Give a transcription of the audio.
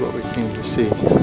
what we came to see.